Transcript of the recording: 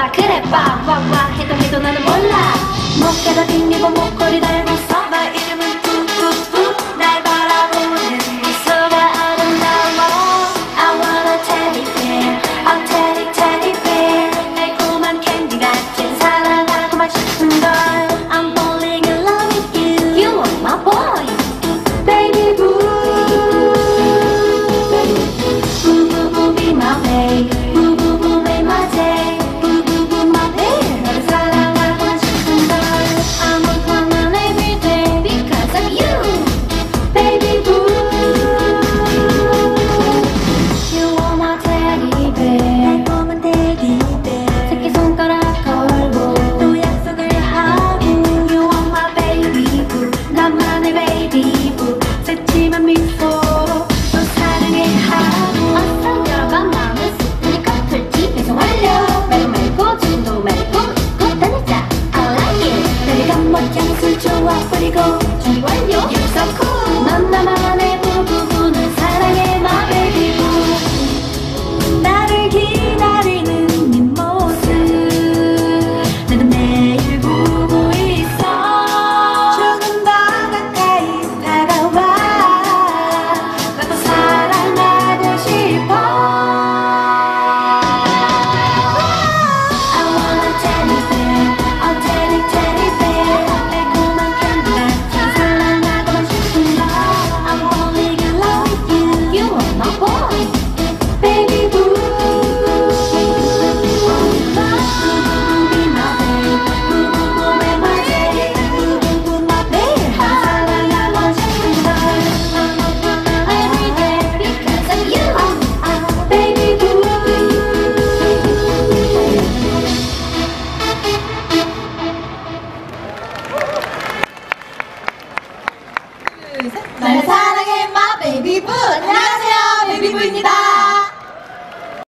va, kere pa. はプリゴ G1 よ You're so cool まんなまね 셋. 날 사랑해, 마, 베이비부. 안녕하세요, 베이비부입니다.